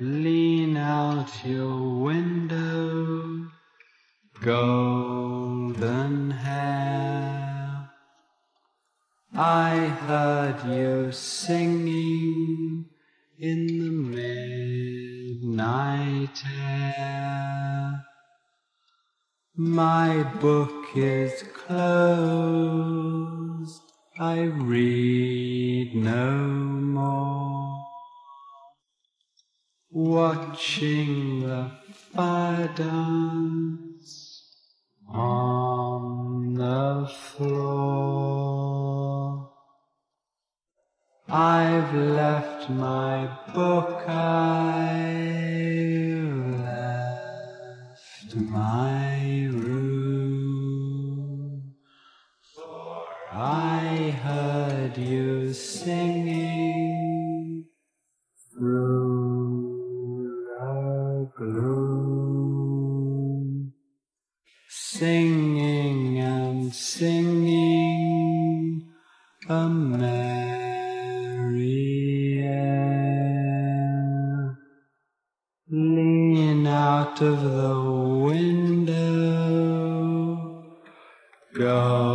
lean out your window, golden hair. I heard you singing in the midnight air. My book is closed, I read no Watching the fire dance on the floor. I've left my book, I've left my room. For I heard you singing Singing and singing a merry air. Lean out of the window, go